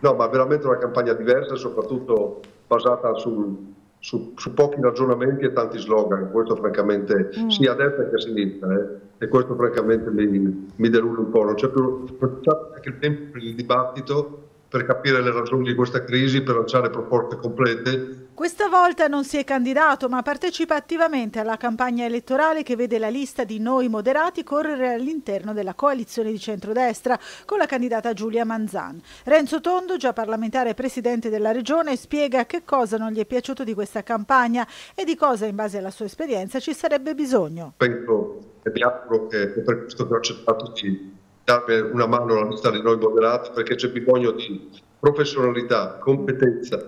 No, ma veramente una campagna diversa, soprattutto basata sul, su, su, pochi ragionamenti e tanti slogan, questo francamente mm. sia a destra che a sinistra, eh, e questo francamente mi, mi delude un po', non c'è più anche il tempo per il dibattito per capire le ragioni di questa crisi, per lanciare proposte complete. Questa volta non si è candidato, ma partecipa attivamente alla campagna elettorale che vede la lista di Noi Moderati correre all'interno della coalizione di centrodestra con la candidata Giulia Manzan. Renzo Tondo, già parlamentare e presidente della regione, spiega che cosa non gli è piaciuto di questa campagna e di cosa, in base alla sua esperienza, ci sarebbe bisogno. Penso e mi auguro che per questo che ho accettato di dare una mano alla lista di noi moderati perché c'è bisogno di professionalità, competenza,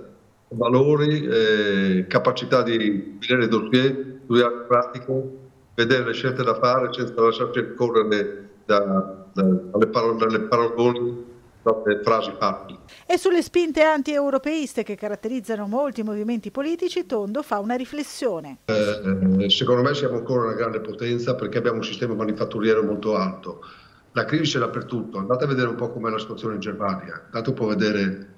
valori, eh, capacità di vedere dossier, studiare pratico, vedere le scelte da fare senza lasciarci correre da, da, dalle parole, dalle paroloni frasi fatte. E sulle spinte anti-europeiste che caratterizzano molti movimenti politici, Tondo fa una riflessione. Eh, secondo me siamo ancora una grande potenza perché abbiamo un sistema manifatturiero molto alto la crisi c'è dappertutto, andate a vedere un po' com'è la situazione in Germania, po' a vedere,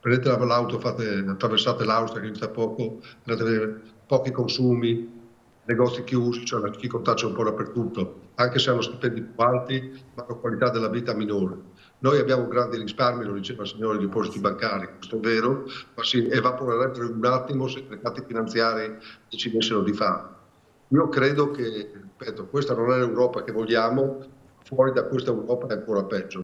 prendete l'auto, fate, attraversate l'Austria che inizia poco, andate a vedere pochi consumi, negozi chiusi, cioè la c'è un po' dappertutto, anche se hanno stipendi più alti, ma la qualità della vita minore. Noi abbiamo grandi risparmi, lo diceva il signore, di depositi bancari, questo è vero, ma si evaporerebbero in un attimo se i mercati finanziari decidessero di farlo. Io credo che, ripeto, questa non è l'Europa che vogliamo, fuori da questa Europa è ancora peggio.